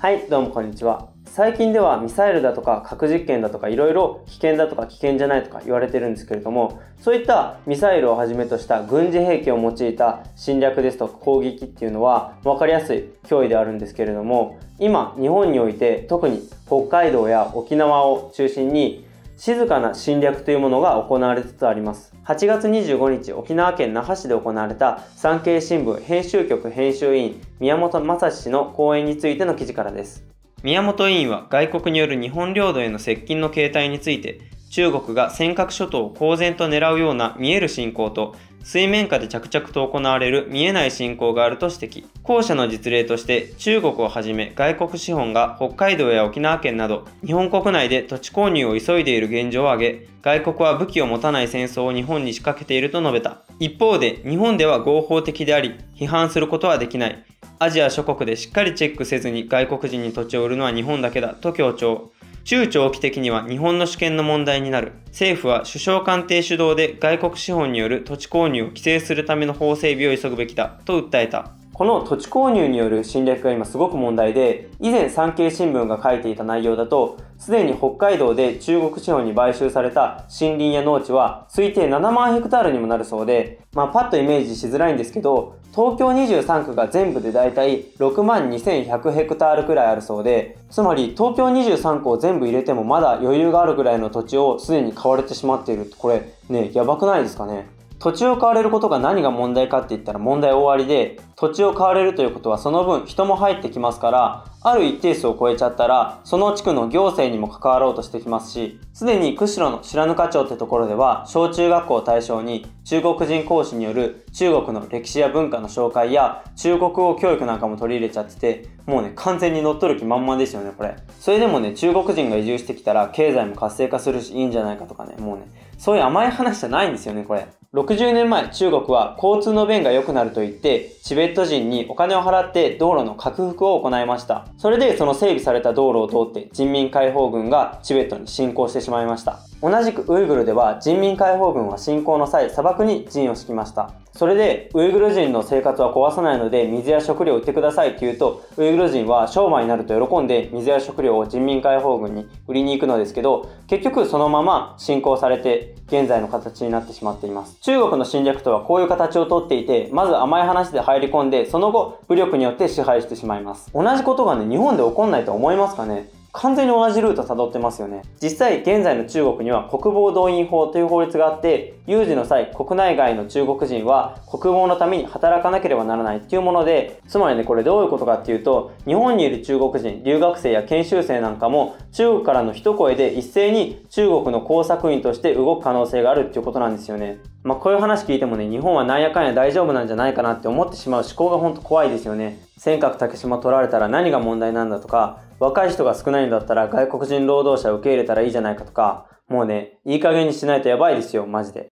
はいどうもこんにちは。最近ではミサイルだとか核実験だとかいろいろ危険だとか危険じゃないとか言われてるんですけれどもそういったミサイルをはじめとした軍事兵器を用いた侵略ですとか攻撃っていうのは分かりやすい脅威であるんですけれども今日本において特に北海道や沖縄を中心に静かな侵略というものが行われつつあります。8月25日沖縄県那覇市で行われた産経新聞編集局編集委員宮本正氏の講演についての記事からです。宮本委員は外国による日本領土への接近の形態について中国が尖閣諸島を公然と狙うような見える侵攻と水面下で着々と行われる見えない侵攻があると指摘。後者の実例として中国をはじめ外国資本が北海道や沖縄県など日本国内で土地購入を急いでいる現状を挙げ、外国は武器を持たない戦争を日本に仕掛けていると述べた。一方で日本では合法的であり、批判することはできない。アジア諸国でしっかりチェックせずに外国人に土地を売るのは日本だけだと強調。中長期的には日本の主権の問題になる。政府は首相官邸主導で外国資本による土地購入を規制するための法整備を急ぐべきだと訴えた。この土地購入による侵略が今すごく問題で、以前産経新聞が書いていた内容だと、すでに北海道で中国資本に買収された森林や農地は推定7万ヘクタールにもなるそうで、まあパッとイメージしづらいんですけど、東京23区が全部でだいたい6万2100ヘクタールくらいあるそうで、つまり東京23区を全部入れてもまだ余裕があるぐらいの土地をすでに買われてしまっている。これね、やばくないですかね。土地を買われることが何が問題かって言ったら問題大ありで、土地を買われるということはその分人も入ってきますから、ある一定数を超えちゃったら、その地区の行政にも関わろうとしてきますし、すでに釧路の白糠町ってところでは、小中学校を対象に中国人講師による中国の歴史や文化の紹介や中国語教育なんかも取り入れちゃってて、もうね、完全に乗っ取る気満々ですよね、これ。それでもね、中国人が移住してきたら経済も活性化するしいいんじゃないかとかね、もうね、そういう甘い話じゃないんですよね、これ。60年前、中国は交通の便が良くなると言って、チベット人にお金を払って道路の拡幅を行いました。それでその整備された道路を通って人民解放軍がチベットに侵攻してしまいました。同じくウイグルでは人民解放軍は侵攻の際砂漠に陣を敷きました。それでウイグル人の生活は壊さないので水や食料を売ってください。って言うとウイグル人は商売になると喜んで水や食料を人民解放軍に売りに行くのですけど結局そのまま侵攻されて現在の形になってしまっています。中国の侵略とはこういう形をとっていてまず甘い話で入り込んでその後武力によって支配してしまいます。同じことがね日本で起こんないと思いますかね？完全に同じルート辿ってますよね。実際、現在の中国には国防動員法という法律があって、有事の際、国内外の中国人は国防のために働かなければならないっていうもので、つまりね、これどういうことかっていうと、日本にいる中国人、留学生や研修生なんかも、中国からの一声で一斉に中国の工作員として動く可能性があるっていうことなんですよね。まあ、こういう話聞いてもね、日本はなんやかんや大丈夫なんじゃないかなって思ってしまう思考がほんと怖いですよね。尖閣竹島取られたら何が問題なんだとか、若い人が少ないんだったら外国人労働者を受け入れたらいいじゃないかとか、もうね、いい加減にしないとやばいですよ、マジで。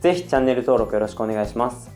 ぜひチャンネル登録よろしくお願いします。